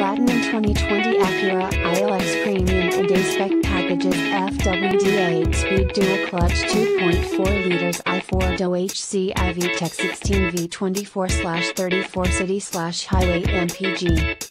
Platinum 2020 Acura ILX Premium and A-Spec packages FWD 8-speed dual clutch 2.4 liters i4 OHC iVTEC 16 V24/34 city/highway MPG.